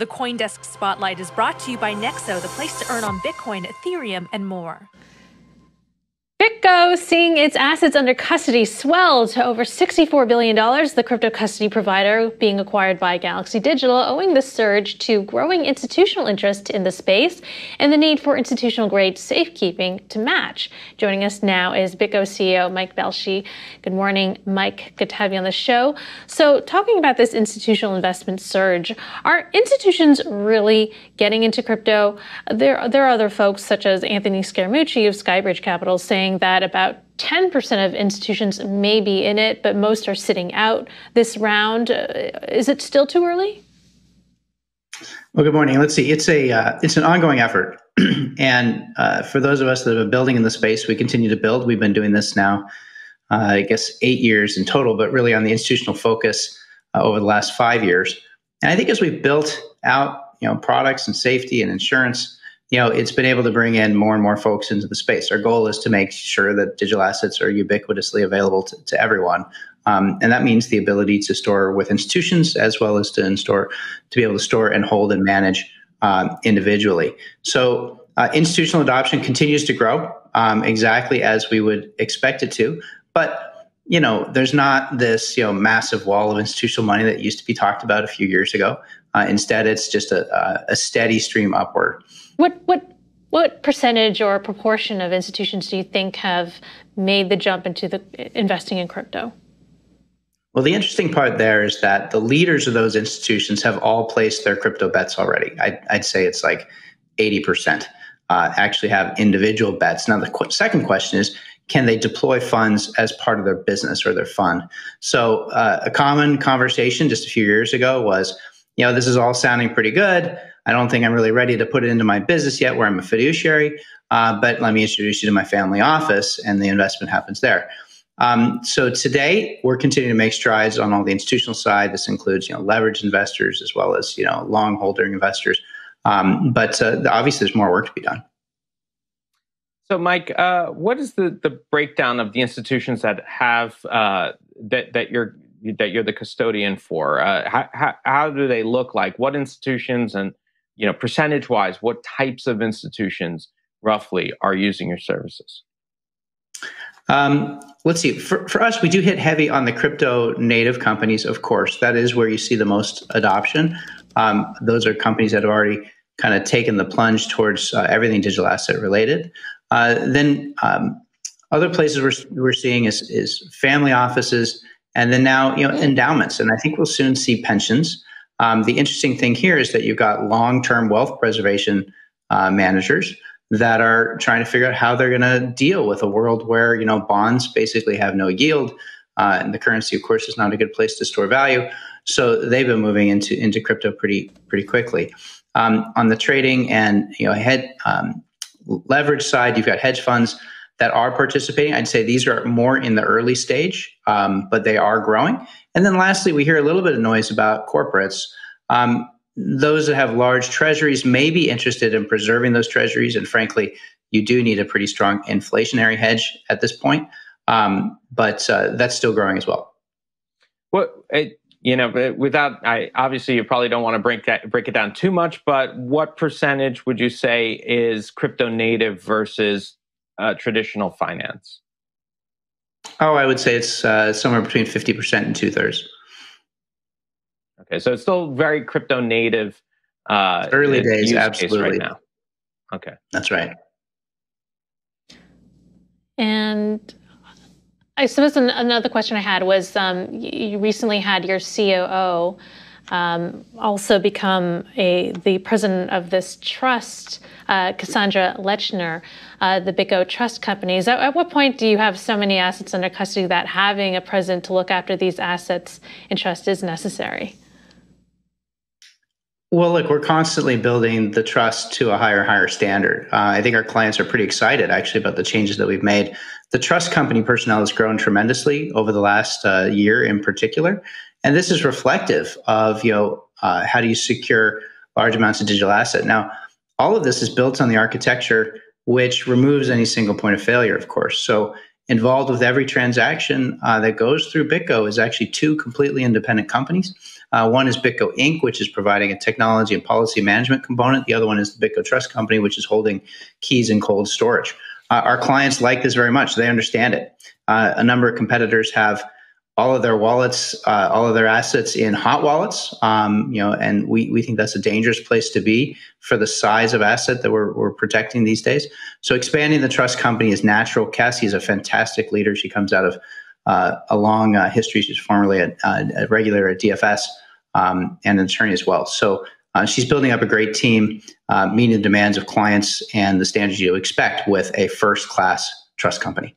The Coindesk Spotlight is brought to you by Nexo, the place to earn on Bitcoin, Ethereum, and more. BitGo seeing its assets under custody swell to over $64 billion, the crypto custody provider being acquired by Galaxy Digital, owing the surge to growing institutional interest in the space and the need for institutional grade safekeeping to match. Joining us now is BitGo CEO Mike Belshe. Good morning, Mike. Good to have you on the show. So, talking about this institutional investment surge, are institutions really getting into crypto? There, there are other folks such as Anthony Scaramucci of Skybridge Capital saying saying that about 10% of institutions may be in it, but most are sitting out this round. Uh, is it still too early? Well, good morning. Let's see. It's a uh, it's an ongoing effort, and uh, for those of us that have been building in the space, we continue to build. We've been doing this now, uh, I guess, eight years in total, but really on the institutional focus uh, over the last five years. And I think as we've built out, you know, products and safety and insurance, you know, it's been able to bring in more and more folks into the space. Our goal is to make sure that digital assets are ubiquitously available to, to everyone. Um, and that means the ability to store with institutions as well as to store to be able to store and hold and manage um, individually. So uh, institutional adoption continues to grow um, exactly as we would expect it to, but you know, there's not this you know massive wall of institutional money that used to be talked about a few years ago. Uh, instead, it's just a, a steady stream upward. What what what percentage or proportion of institutions do you think have made the jump into the investing in crypto? Well, the interesting part there is that the leaders of those institutions have all placed their crypto bets already. I'd, I'd say it's like 80% uh, actually have individual bets. Now, the qu- second question is can they deploy funds as part of their business or their fund? So, uh, a common conversation just a few years ago was, you know, this is all sounding pretty good. I don't think I'm really ready to put it into my business yet where I'm a fiduciary, uh, but let me introduce you to my family office and the investment happens there. Um, so today we're continuing to make strides on all the institutional side. This includes, you know, leverage investors as well as, you know, long holding investors. Um, but uh, obviously there's more work to be done. So, Mike, uh, what is the, the breakdown of the institutions that have uh, that that you're that you're the custodian for? Uh, how, how, how do they look like? What institutions and you know, percentage wise, what types of institutions roughly are using your services? Um, let's see. For, for us, we do hit heavy on the crypto native companies, of course. That is where you see the most adoption. Um, those are companies that have already kind of taken the plunge towards uh, everything digital asset related. Uh, then um, other places we're, we're seeing is, is family offices and then now you know endowments and i think we'll soon see pensions um, the interesting thing here is that you've got long term wealth preservation uh, managers that are trying to figure out how they're going to deal with a world where you know bonds basically have no yield uh, and the currency of course is not a good place to store value. So they've been moving into into crypto pretty pretty quickly. Um, on the trading and you know head um, leverage side you've got hedge funds that are participating. I'd say these are more in the early stage um, but they are growing and then lastly, we hear a little bit of noise about corporates. Um, those that have large treasuries may be interested in preserving those treasuries. And frankly, you do need a pretty strong inflationary hedge at this point. Um, but uh, that's still growing as well. What it, you know, without I obviously you probably don't want to break that break it down too much. But what percentage would you say is crypto native versus uh, traditional finance? Oh, I would say it's uh, somewhere between 50% and two thirds. Okay, so it's still very crypto native. Uh, Early days, absolutely. Right now. Okay. That's right. And I suppose another question I had was um, you recently had your COO um, also become a the president of this trust, uh, Cassandra Lechner, uh, the BitGo Trust Companies. At, at, what point do you have so many assets under custody that having a president to look after these assets in trust is necessary? Well, look, we're constantly building the trust to a higher, higher standard. Uh, I think our clients are pretty excited actually about the changes that we've made. The trust company personnel has grown tremendously over the last uh, year in particular. And this is reflective of, you know, uh, how do you secure large amounts of digital asset? Now, all of this is built on the architecture which removes any single point of failure, of course. So involved with every transaction uh, that goes through BitGo is actually two completely independent companies Uh, one is BitGo Inc., which is providing a technology and policy management component. The other one is the BitGo Trust Company, which is holding keys and cold storage. Uh, our clients like this very much. They understand it. Uh, a number of competitors have all of their wallets, uh, all of their assets in hot wallets. Um, you know, and we, we think that's a dangerous place to be for the size of asset that we're, we're protecting these days. So expanding the trust company is natural. Cassie is a fantastic leader. She comes out of uh, a long uh, history. She's formerly a, a regular at DFS um, and an attorney as well. So uh, she's building up a great team, uh, meeting the demands of clients and the standards you expect with a first class trust company.